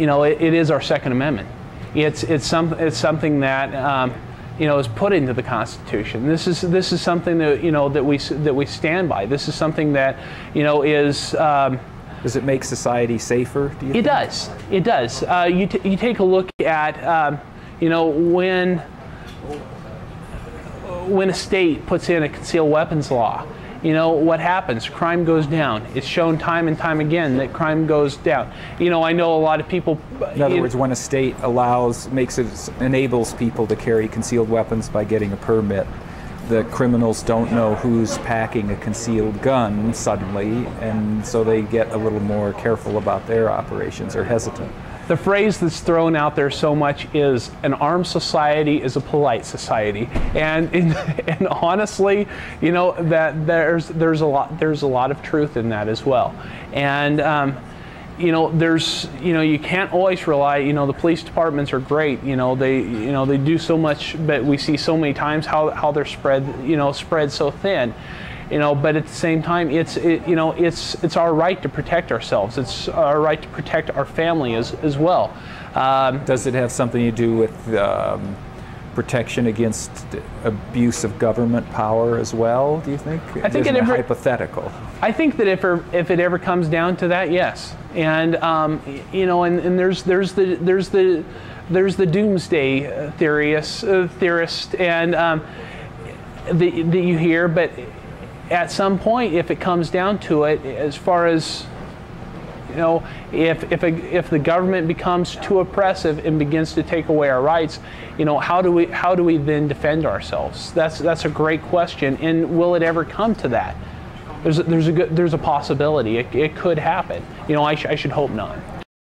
you know, it, it is our Second Amendment. It's it's some it's something that. Um, you know, is put into the Constitution. This is this is something that you know that we that we stand by. This is something that you know is. Um, does it make society safer? Do you it think? does. It does. Uh, you t- you take a look at um, you know when when a state puts in a concealed weapons law, you know what happens? Crime goes down. It's shown time and time again that crime goes down. You know, I know a lot of people. In other words, when a state allows, makes it, enables people to carry concealed weapons by getting a permit, the criminals don't know who's packing a concealed gun suddenly, and so they get a little more careful about their operations or hesitant the phrase that's thrown out there so much is an armed society is a polite society. And and, and honestly you know that there's there's a lot there's a lot of truth in that as well. And um, you know there's you know you can't always rely you know the police departments are great you know they you know they do so much but we see so many times how, how they're spread you know spread so thin you know but at the same time it's it, you know it's it's our right to protect ourselves. It's our right to protect our family as, as well. Um, does it have something to do with um, protection against abuse of government power as well do you think? I think it ever, hypothetical? I think that if, if it ever comes down to that yes. And um, you know and, and there's there's the there's the there's the doomsday theorist, uh, theorist. And um, that, that you hear but at some point, if it comes down to it, as far as you know, if if, a, if the government becomes too oppressive and begins to take away our rights, you know, how do we how do we then defend ourselves? That's that's a great question. And will it ever come to that? There's a, there's a good, there's a possibility. It, it could happen. You know, I, sh- I should hope not.